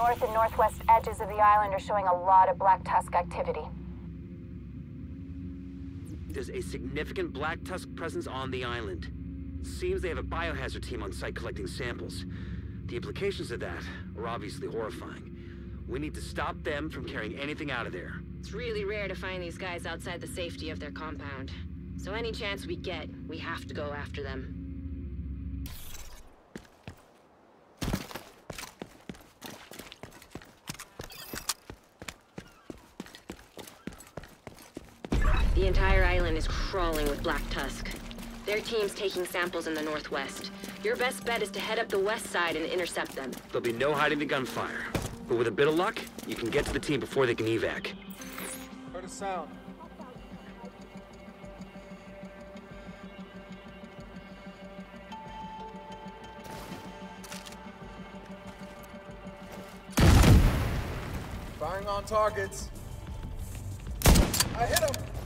north and northwest edges of the island are showing a lot of Black Tusk activity. There's a significant Black Tusk presence on the island. Seems they have a biohazard team on site collecting samples. The implications of that are obviously horrifying. We need to stop them from carrying anything out of there. It's really rare to find these guys outside the safety of their compound. So any chance we get, we have to go after them. The entire island is crawling with Black Tusk. Their team's taking samples in the northwest. Your best bet is to head up the west side and intercept them. There'll be no hiding the gunfire. But with a bit of luck, you can get to the team before they can evac. Heard a sound. Firing on targets. I hit him!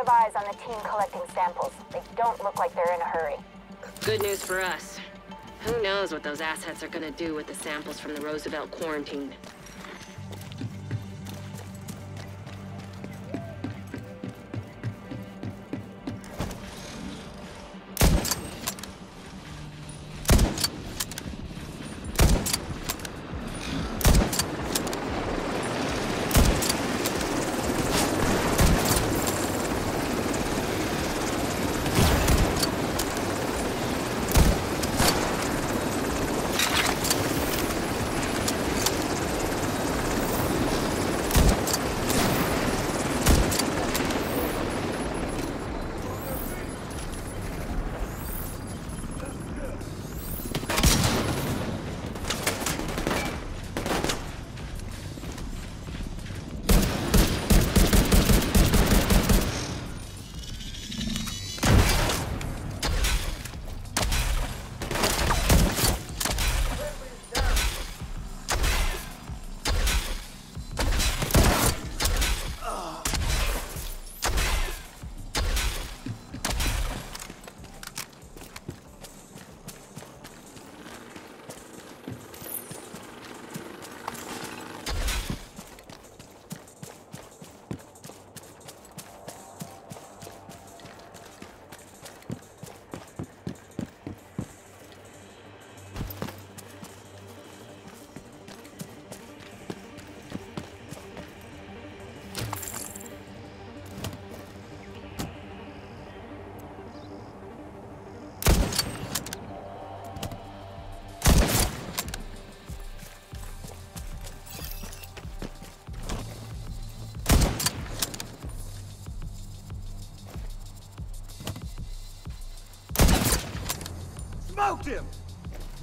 Have eyes on the team collecting samples. They don't look like they're in a hurry. Good news for us. Who knows what those assets are gonna do with the samples from the Roosevelt quarantine.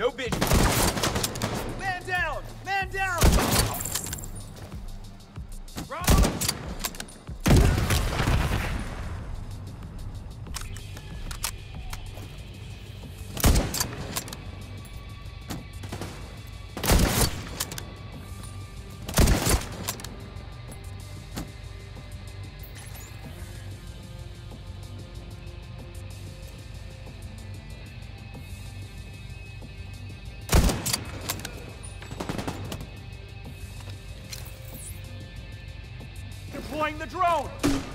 No biggie. Deploying the drone!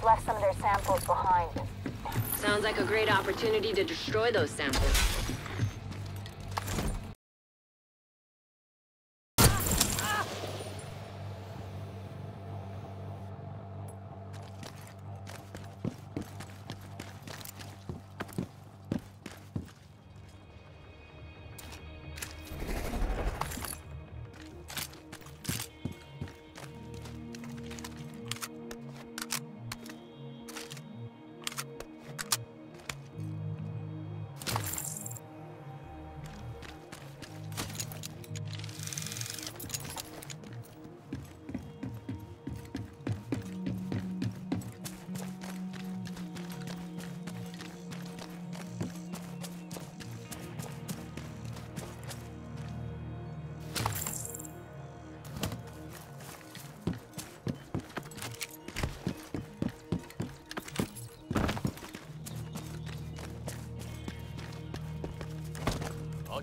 They've left some of their samples behind. Sounds like a great opportunity to destroy those samples.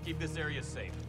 Keep this area safe.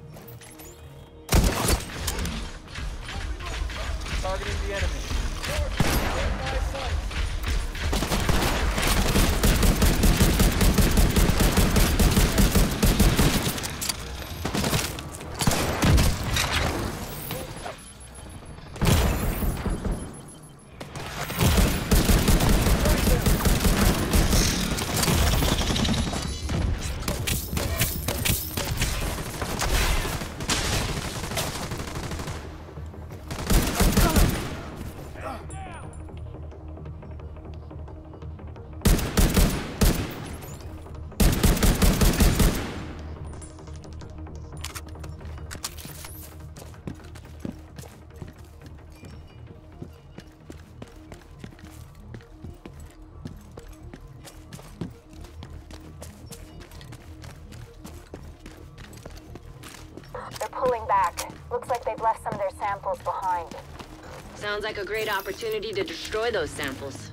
Sounds like a great opportunity to destroy those samples.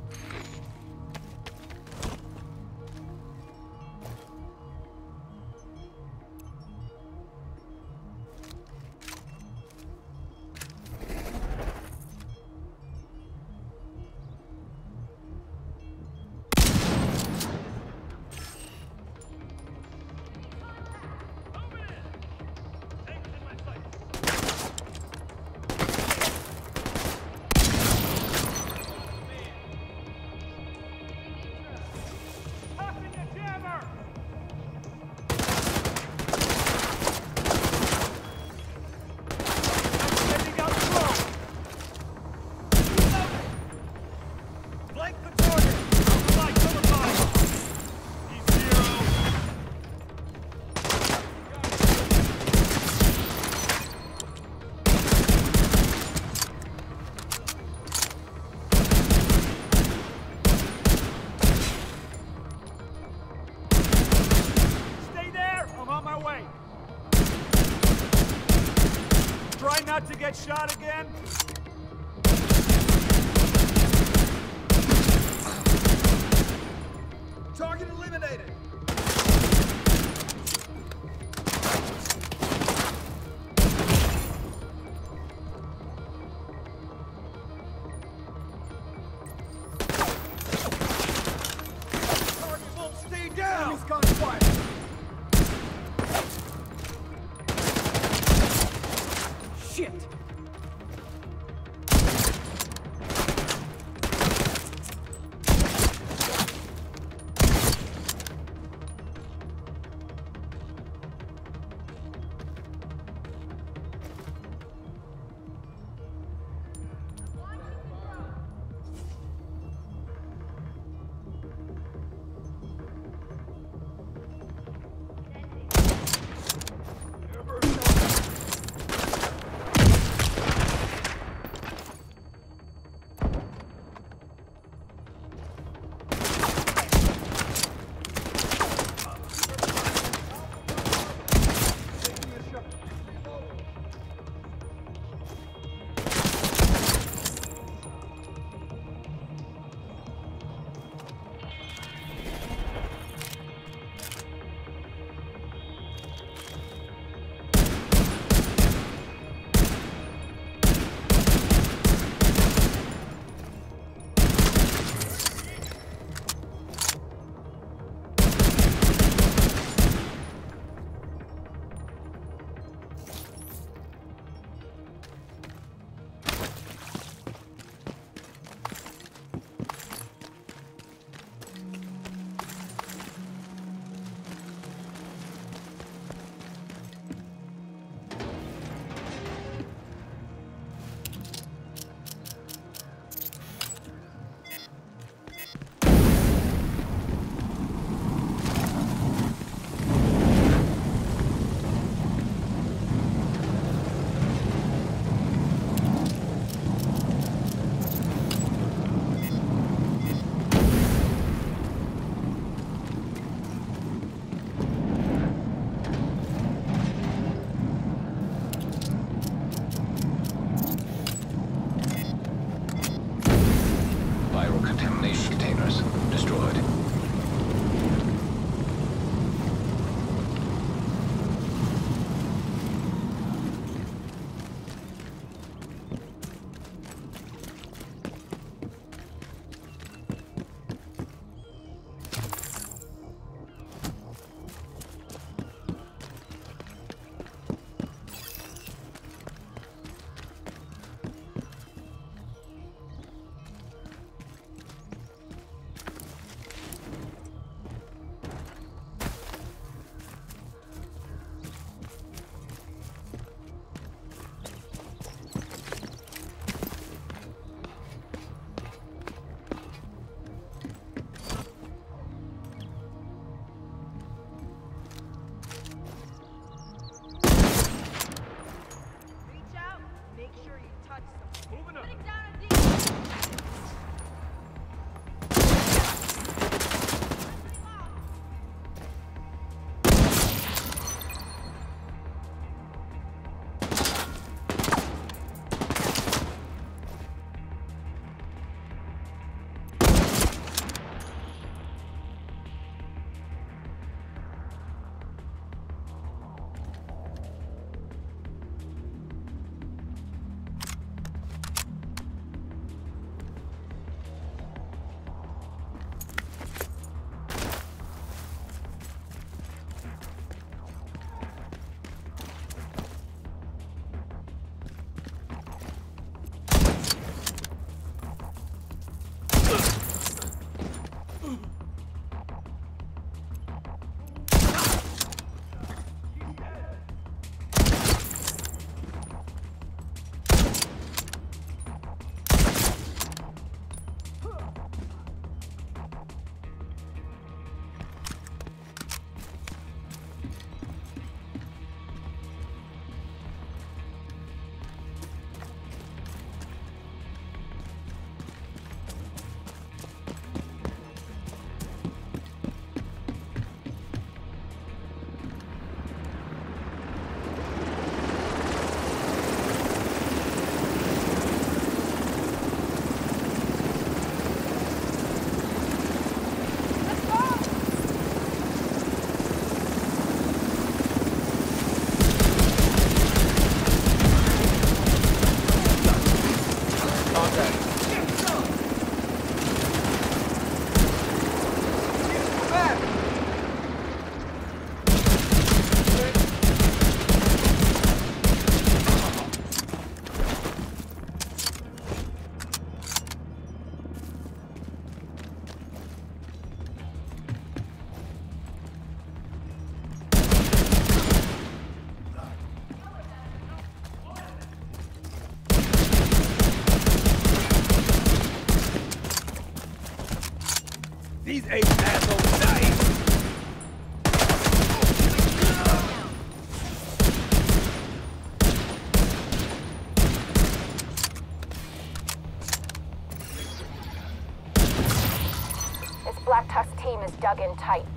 dug in tight.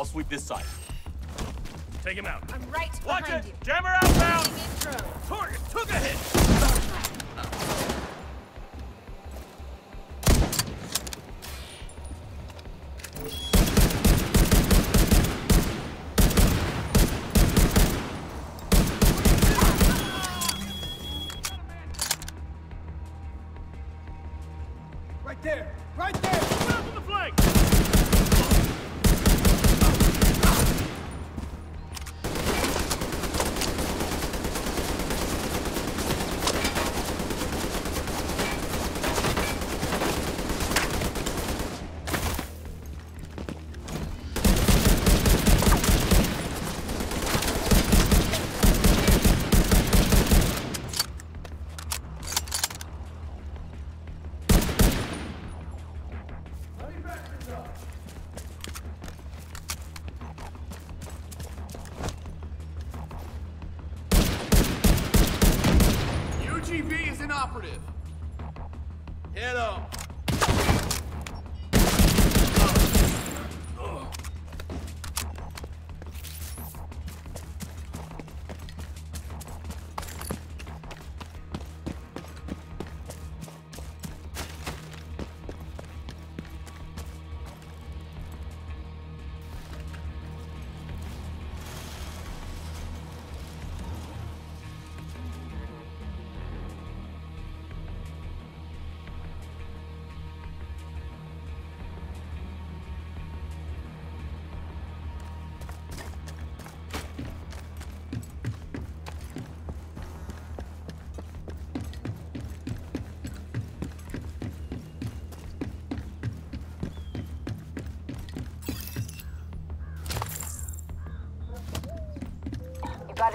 I'll sweep this side. Take him out. I'm right Watch behind it! you. Jammer outbound! Intro. Target took a hit!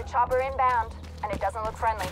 Chopper inbound, and it doesn't look friendly.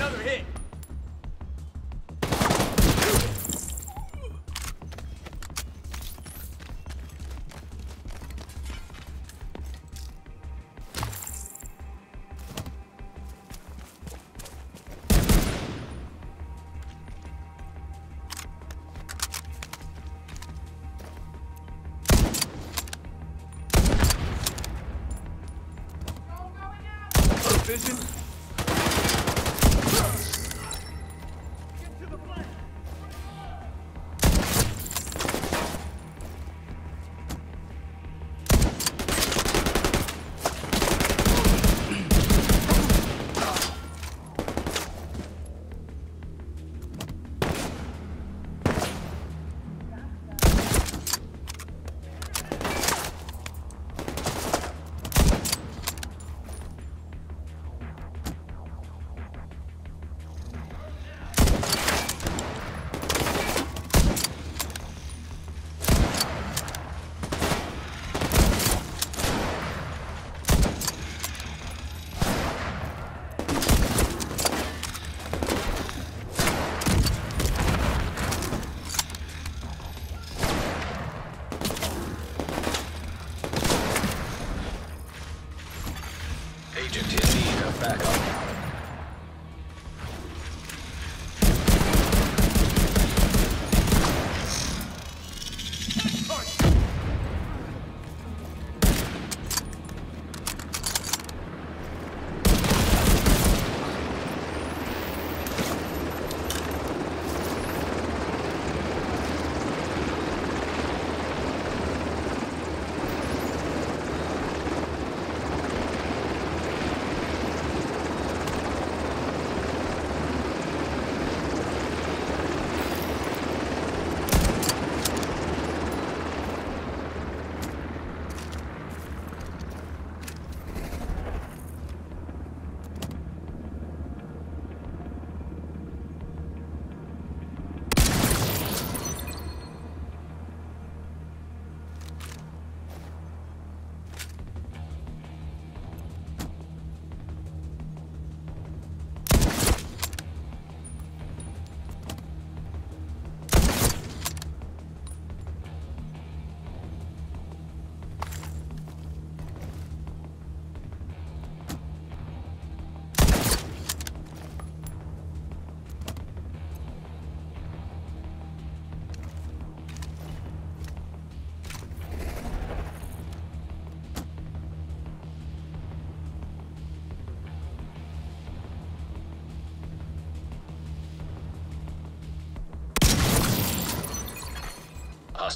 Another hit.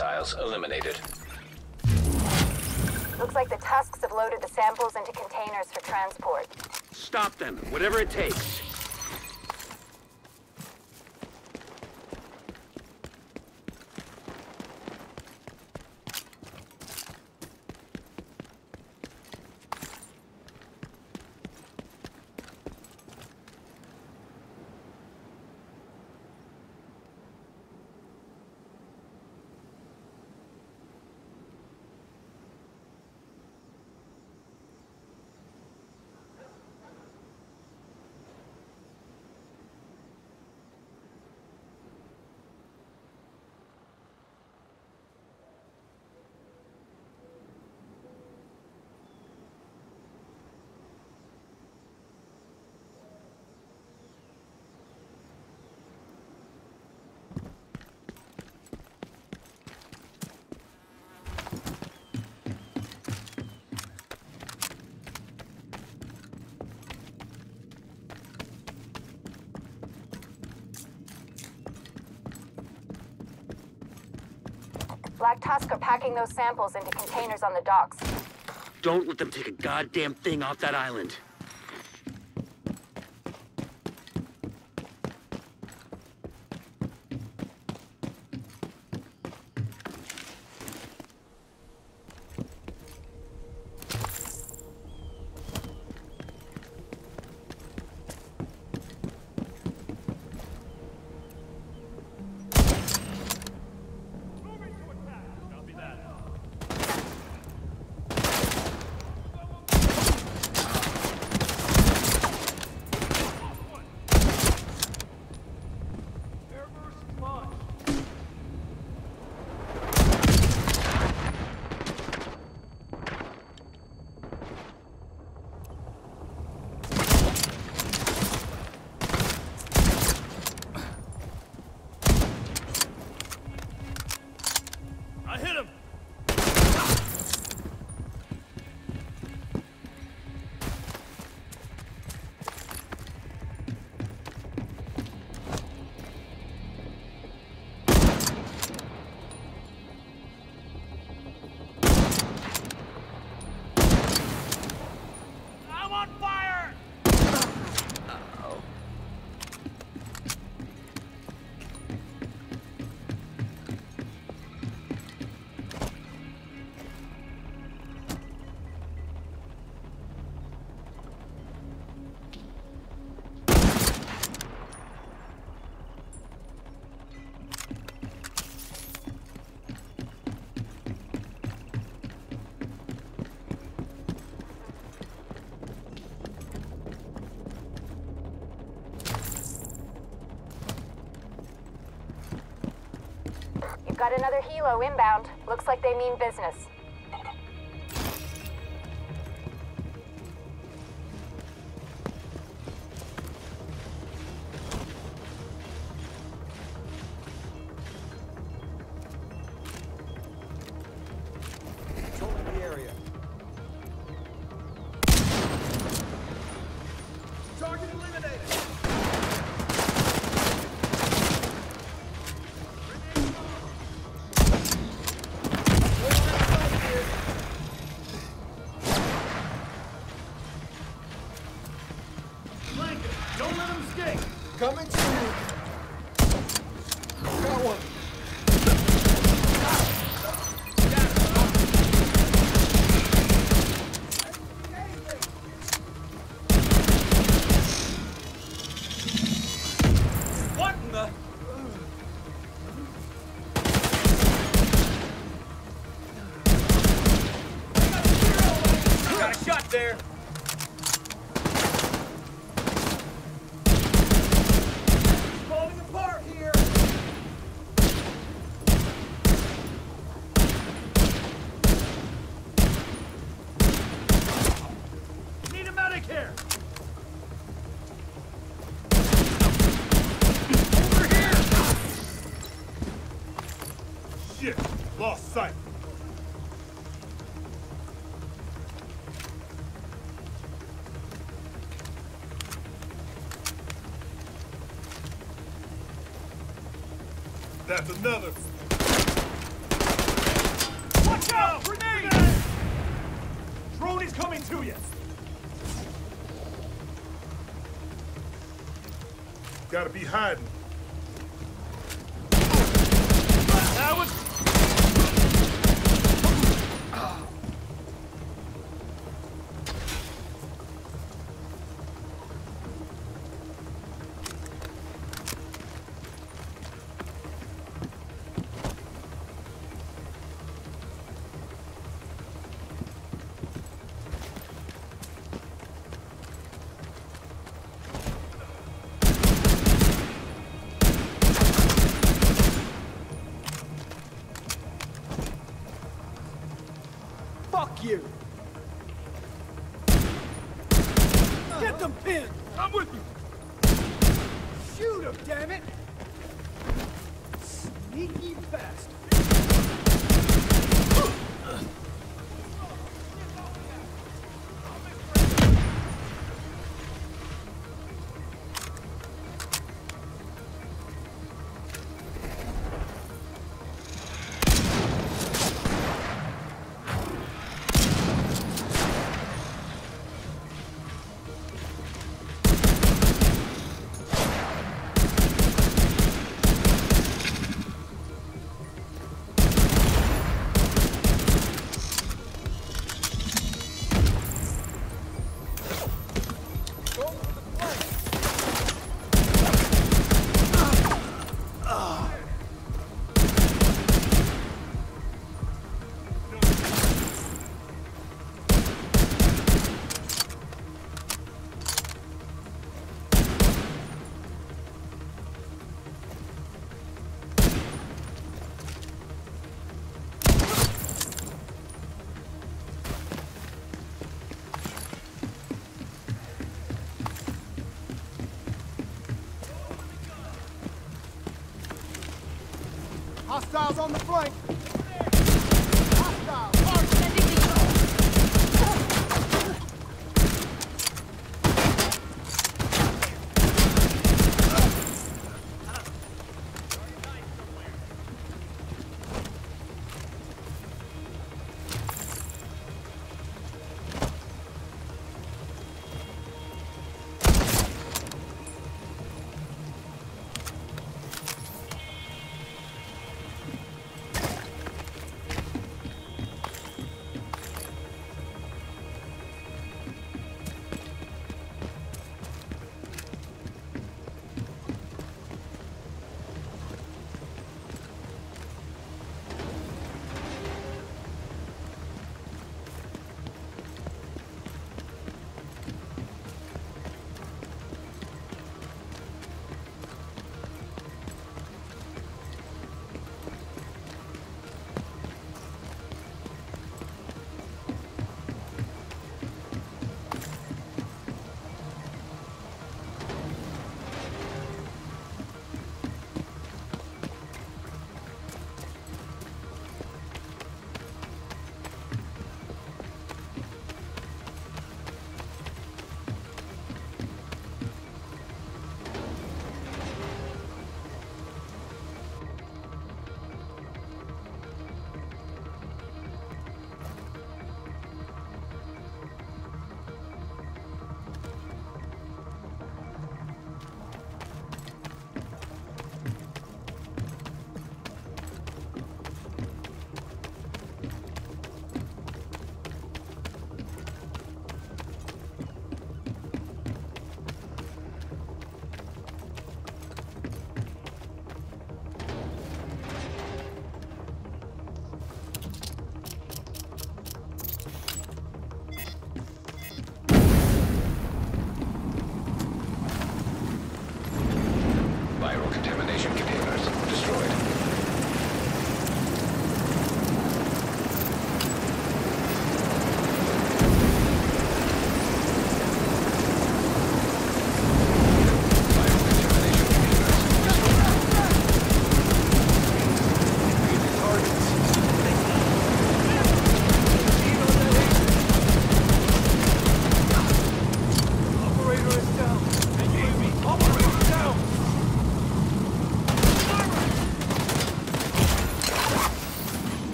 Hostiles eliminated. Looks like the Tusks have loaded the samples into containers for transport. Stop them, whatever it takes. Black Tusk are packing those samples into containers on the docks. Don't let them take a goddamn thing off that island. Another helo inbound. Looks like they mean business. A Shoot him, damn it! Sneaky bastard! Hostiles on the flank.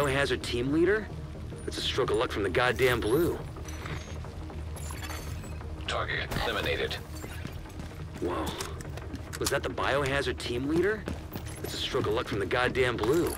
Biohazard team leader? That's a stroke of luck from the goddamn blue. Target eliminated. Whoa. Was that the biohazard team leader? That's a stroke of luck from the goddamn blue.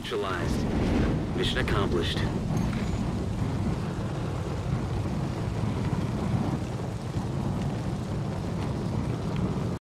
Neutralized. Mission accomplished.